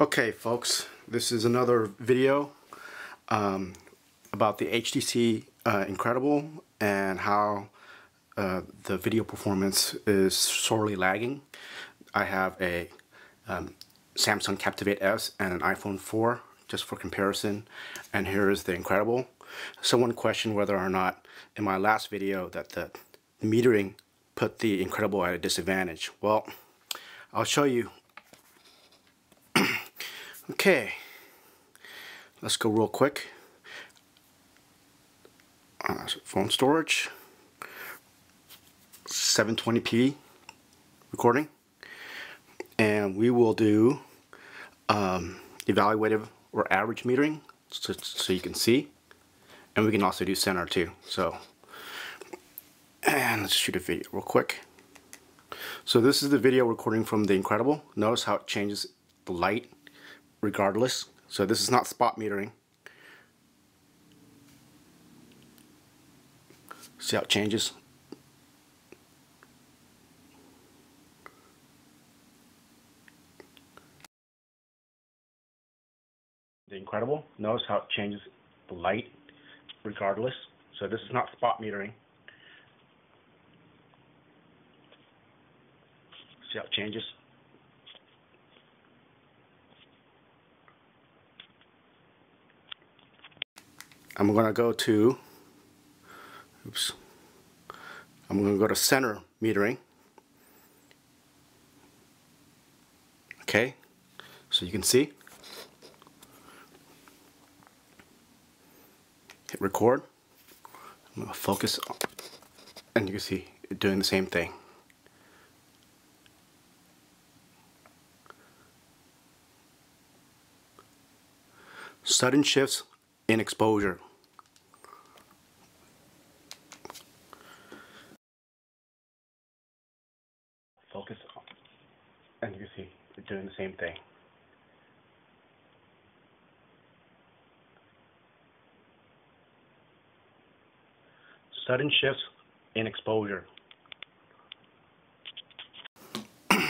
Okay folks, this is another video um, about the HTC uh, Incredible and how uh, the video performance is sorely lagging. I have a um, Samsung Captivate S and an iPhone 4 just for comparison and here is the Incredible. Someone questioned whether or not in my last video that the metering put the Incredible at a disadvantage. Well, I'll show you Okay, let's go real quick. Uh, phone storage, 720p recording, and we will do um, evaluative or average metering so, so you can see, and we can also do center too. So, and let's shoot a video real quick. So this is the video recording from the Incredible. Notice how it changes the light regardless. So this is not spot metering. See how it changes? Incredible, notice how it changes the light regardless. So this is not spot metering. See how it changes? I'm going to go to, oops, I'm going to go to center metering. Okay, so you can see. Hit record. I'm going to focus, and you can see it doing the same thing. Sudden shifts in exposure. Focus and you can see it's doing the same thing. Sudden shifts in exposure. the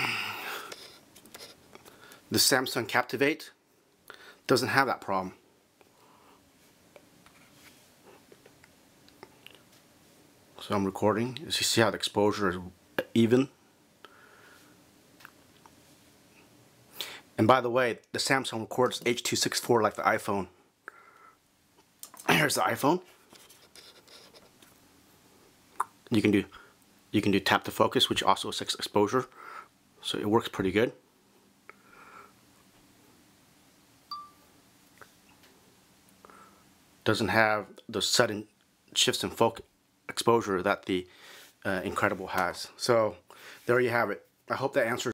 Samsung Captivate doesn't have that problem. So I'm recording. As you see how the exposure is even. And by the way, the Samsung records H.264 like the iPhone. Here's the iPhone. You can do you can do tap to focus, which also is exposure. So it works pretty good. Doesn't have the sudden shifts in focus exposure that the uh, Incredible has. So there you have it. I hope that answers